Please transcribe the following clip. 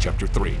Chapter 3